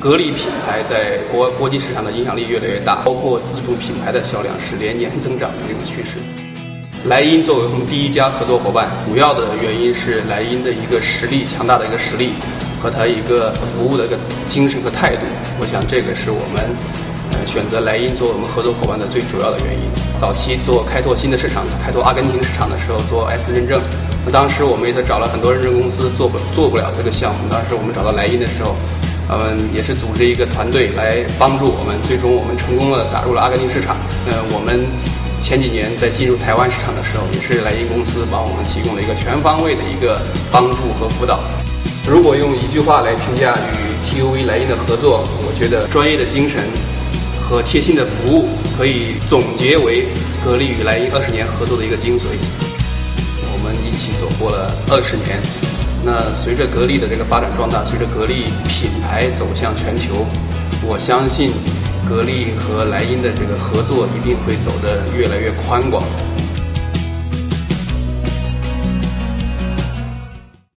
格力品牌在国国际市场的影响力越来越大，包括自主品牌的销量是连年增长的这种趋势。莱茵作为我们第一家合作伙伴，主要的原因是莱茵的一个实力强大的一个实力和它一个服务的一个精神和态度。我想这个是我们呃选择莱茵作为我们合作伙伴的最主要的原因。早期做开拓新的市场，开拓阿根廷市场的时候做 S 认证，那当时我们也是找了很多认证公司做不做不了这个项目。当时我们找到莱茵的时候，嗯，也是组织一个团队来帮助我们，最终我们成功的打入了阿根廷市场。呃，我们。前几年在进入台湾市场的时候，也是莱茵公司帮我们提供了一个全方位的一个帮助和辅导。如果用一句话来评价与 TUV 莱茵的合作，我觉得专业的精神和贴心的服务可以总结为格力与莱茵二十年合作的一个精髓。我们一起走过了二十年，那随着格力的这个发展壮大，随着格力品牌走向全球，我相信。格力和莱茵的这个合作一定会走得越来越宽广。